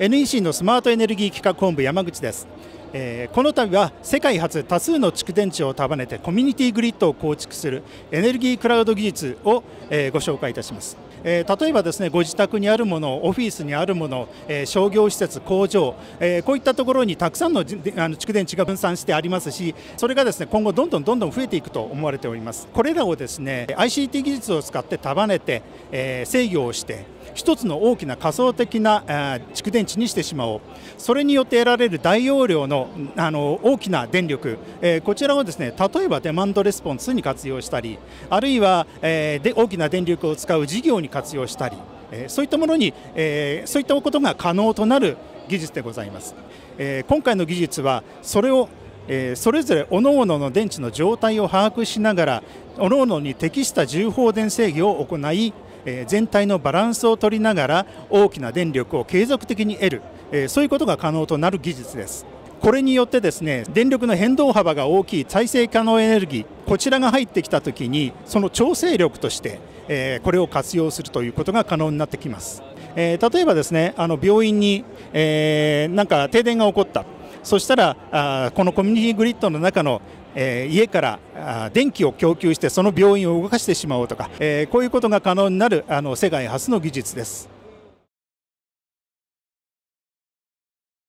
NEC のスマートエネルギー企画本部山口です、えー、この度は世界初多数の蓄電池を束ねてコミュニティグリッドを構築するエネルギークラウド技術を、えー、ご紹介いたします。えー、例えばですねご自宅にあるものオフィスにあるもの、えー、商業施設工場、えー、こういったところにたくさんのあの蓄電池が分散してありますしそれがですね今後どんどんどんどん増えていくと思われております。これらをですね ICT 技術を使って束ねて、え制御をして一つの大きな仮想的な蓄電池にしてしまおう。それによって得られる大容量のあの大きな電力、えこちらをですね例えばデマンドレスポンスに活用したりあるいは、えで大きな電力を使う事業に活用したり、えそういったものに、えそういったことが可能となる技術でございます、え今回の技術はそれをえそれぞれ各々の電池の状態を把握しながら各々に適した重放電制御を行い全体のバランスを取りながら大きな電力を継続的に得る。そういうことが可能となる技術です。これによってですね電力の変動幅が大きい再生可能エネルギーこちらが入ってきたときにその調整力としてえこれを活用するということが可能になってきます。え例えばですねあの病院に、えなんか停電が起こった。そしたらあこのコミュニティグリッドの中のえ家からあ電気を供給してその病院を動かしてしまおうとか、えこういうことが可能になるあの世界初の技術です。